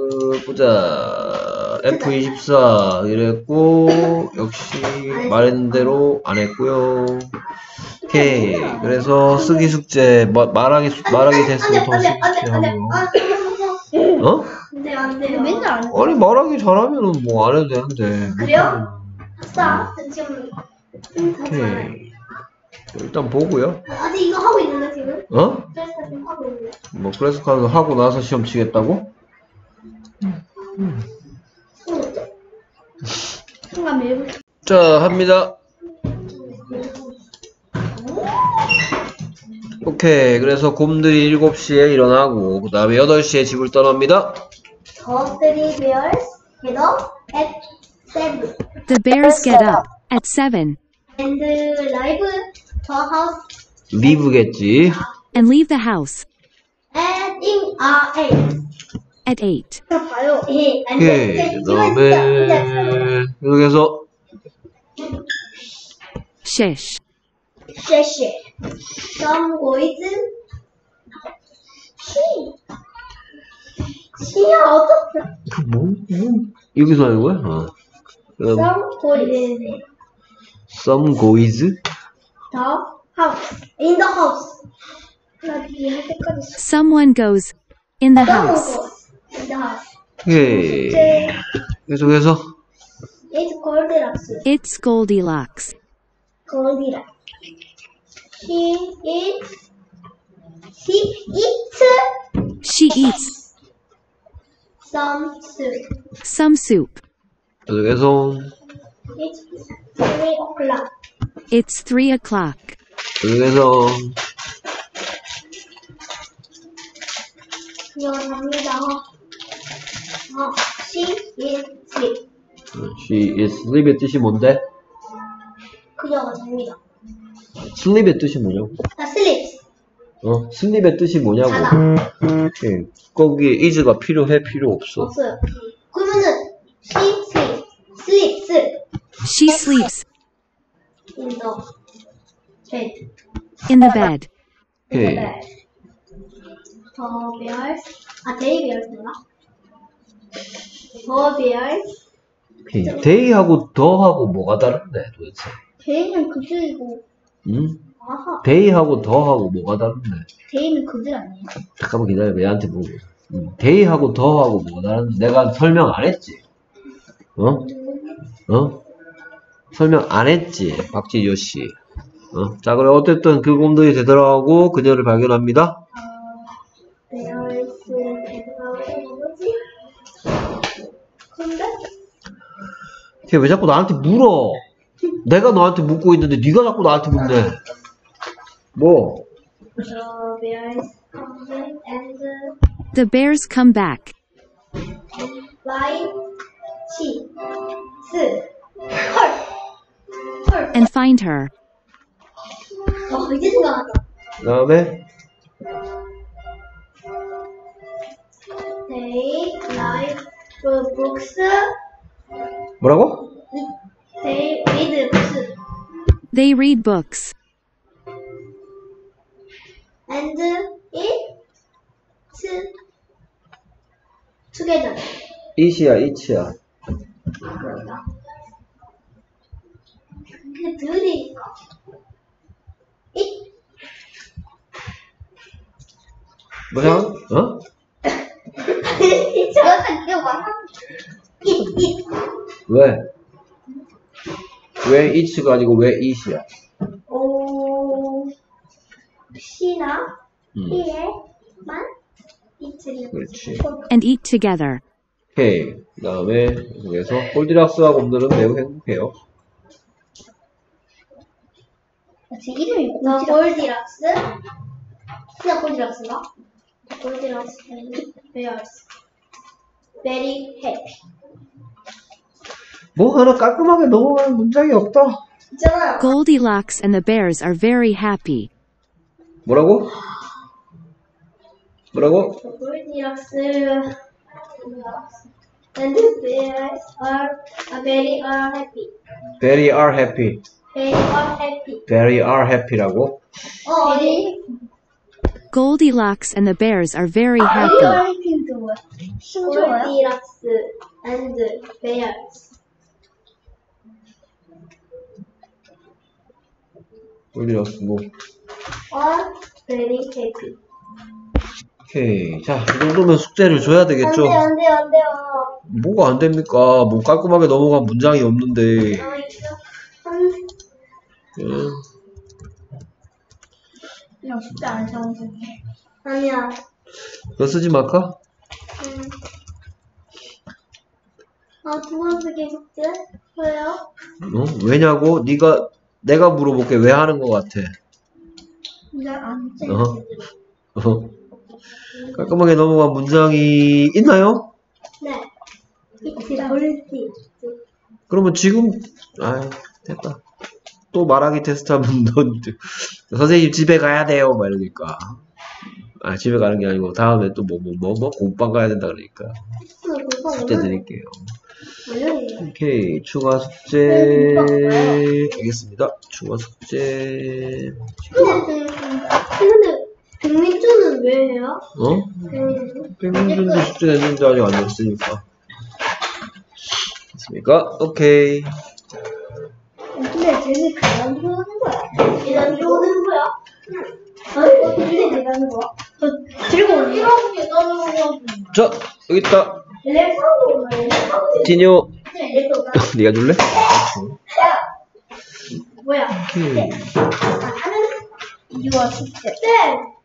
그, 보자. F24 이랬고, 역시 말했는 대로 안 했고요. 오케이. 그래서 쓰기 숙제, 마- 말하기, 수- 말하기 테스트부터 쓰기 숙제 하고요. 어? 근데 안 돼요. 맨날 안 돼. 아니, 말하기 잘하면은 뭐 안 해도 되는데. 그래요? 아싸. 지금 오케이. 일단 보고요. 아직 이거 하고 있는데 지금? 어? 뭐, 클래스 카드 하고 나서 시험 치겠다고? 순간 매우 자, 합니다. 오케이. 그래서 곰들이 7시에 일어나고, 그 다음에 8시에 집을 떠납니다. The three bears get up at seven The bears get up at 7 and leave the house 리브겠지. and leave the house at in uh, eight. At 8. 봐요. 예. 안 오케이. 돼. 그 다음에, 여기서, Shish. 쉐쉐. Some boys. 시. 시야 어떻게? 그 뭐, 뭐, 여기서 하는 거야? 어. 그럼, Some boys. some goes. The house. In the house. 나 뒤에 할 때까지 Someone goes in the Some house. goes in the house. 오케이. 이제 계속해서, It's Goldilocks. It's Goldilocks. Goldilocks. She eats. She eats She eats some soup. some soup. 계속해서, It's three o'clock. It's 3 o'clock. 계속해서, 일어납니다. 어, she is sleep. she is sleep의 뜻이 뭔데? 그녀가 잡니다. sleep의 뜻이 뭐냐고? 나 sleeps. 어? sleep의 뜻이 뭐냐고? 자다. 오케이. 거기에 is가 필요해? 필요 없어? 없어요. 그러면은 she sleeps. sleeps She sleeps in the bed. in the bed. in the 오케이. bed. The bears. 아, they bears인 bears. 오케이. day하고 더하고 뭐가 다른데 도대체? 데이는 그들이고. 응? 아하. day하고 더하고 뭐가 다른데? 데이는 그들 아니에요? 잠깐만 기다려봐. 얘한테 물어보. 응. day하고 더하고 뭐가 다른데? 내가 설명 안 했지? 어? 어? 설명 안 했지? 박지효 씨. 어? 자, 그래 어쨌든 그 곰돌이 되돌아가고 그녀를 발견합니다. 걔 왜 자꾸 나한테 물어? 내가 너한테 묻고 있는데 네가 자꾸 나한테 묻네. 뭐? the bears come in and The bears come back fly 치, 스, 헐, 헐. and find her. 어 이제 생각났다. 그 다음에 They like the books. 뭐라고? They read books They read books and eat together. 이치야. 그런가? 그 들으니까. 이 뭐야? 어? 저한테 이거 봐. 이 이. 왜? 왜 이치가 아니고 왜 이시야? 오 시나 음. 이에만 이틀이. 그렇지. and eat together. 오케이. 그 다음에 계속해서 폴디락스와 곰들은 매우 행복해요. 지금 이름이 골디락스. 진짜 골디락스인가? 골디락스 and bears. Very happy. 뭐 하나 깔끔하게 넘어가는 문장이 없다. 있잖아요. Goldilocks and the bears are very happy. 뭐라고? 뭐라고? 골디락스 and the bears are very are happy. Very are happy. Very are happy. Very are happy라고? 어 어디? Goldilocks and the bears are very 아, happy. 힌트 뭐야? 신조어야? 골디락스 앤드 올리락스 뭐. are very happy. 오케이. 자, 이 정도면 숙제를 줘야 되겠죠? 안 돼요, 안 돼요, 안 돼요. 뭐가 안 됩니까? 뭐 깔끔하게 넘어간 문장이 없는데. 한 음, 그냥 쉽지 않은 상황인데. 아니야. 그거 쓰지 마까? 음. 아, 두 번 쓰기 숙제? 왜요? 어? 왜냐고? 네가 내가 물어볼게 왜 하는 것 같아? 어? 어? 깔끔하게 넘어간 문장이 있나요? 네. 있지. 그러면 지금 아 됐다. 또 말하기 테스트하면 넌 선생님 집에 가야 돼요 막 이러니까 아 집에 가는 게 아니고 다음에 또 뭐 뭐 뭐뭐 공방 가야 된다 그러니까 숙제 드릴게요. 오케이 추가 숙제 알겠습니다. 추가 숙제 근데, 근데, 백민주는 왜 해요? 어? 백민주? 백민준도 숙제 냈는데 아직 안 냈으니까 됐습니까? 오케이 근데 쟤는 그만 들어오는 거야. 계단 들어오는 거야? 어? 근데 계단 거야? 저 들고 오는 거야? 자 여기 있다. 디뇨 엘렉트로 네가 줄래? 뭐야? 오케이 아, 이거 숙제. 네.